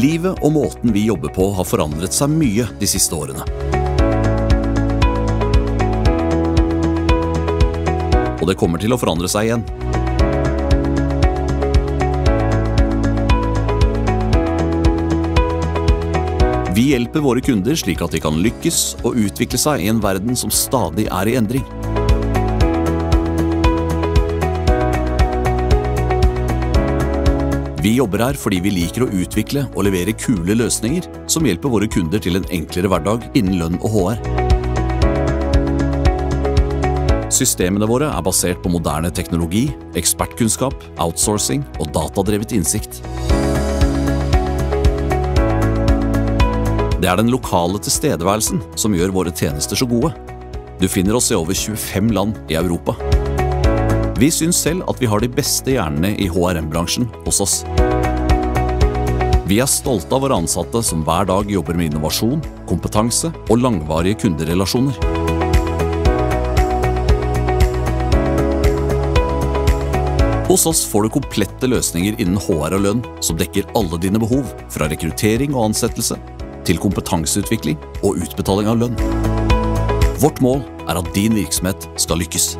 Livet og måten vi jobber på har forandret seg mye de siste årene. Og det kommer til å forandre seg igjen. Vi hjelper våre kunder slik at de kan lykkes og utvikle seg i en verden som stadig er i endring. Vi jobber her fordi vi liker å utvikle og levere kule løsninger som hjelper våre kunder til en enklere hverdag innen lønn og HR. Systemene våre er basert på moderne teknologi, ekspertkunnskap, outsourcing og datadrevet innsikt. Det er den lokale tilstedeværelsen som gjør våre tjenester så gode. Du finner oss i over 25 land i Europa. Vi syns selv at vi har de beste hjernene i HRM-bransjen hos oss. Vi er stolte av våre ansatte som hver dag jobber med innovasjon, kompetanse og langvarige kunderelasjoner. Hos oss får du komplette løsninger innen HR og lønn som dekker alle dine behov, fra rekruttering og ansettelse til kompetanseutvikling og utbetaling av lønn. Vårt mål er at din virksomhet skal lykkes.